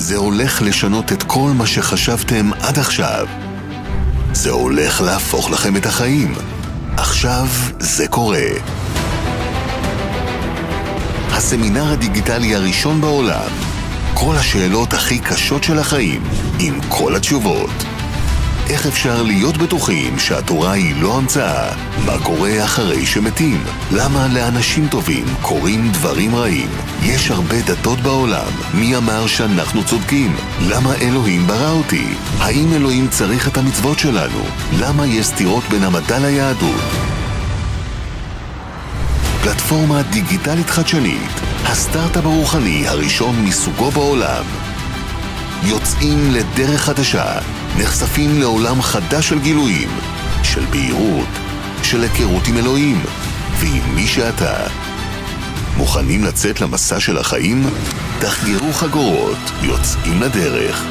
זה הולך לשנות את כל מה שחשבתם עד עכשיו. זה הולך להפוך לכם את החיים. עכשיו זה קורה. הסמינר הדיגיטלי הראשון בעולם. כל השאלות הכי קשות של החיים, עם כל התשובות. איך אפשר להיות בטוחים שהתורה היא לא המצאה? מה קורה אחרי שמתים? למה לאנשים טובים קורים דברים רעים? יש הרבה דתות בעולם, מי אמר שאנחנו צודקים? למה אלוהים ברא אותי? האם אלוהים צריך את המצוות שלנו? למה יש סתירות בין המדע ליהדות? פלטפורמה דיגיטלית חדשנית, הסטארט-אפ הרוחני הראשון מסוגו בעולם. יוצאים לדרך חדשה, נחשפים לעולם חדש של גילויים, של בהירות, של היכרות עם אלוהים ועם מי שאתה. מוכנים לצאת למסע של החיים? תחגרו חגורות, יוצאים לדרך.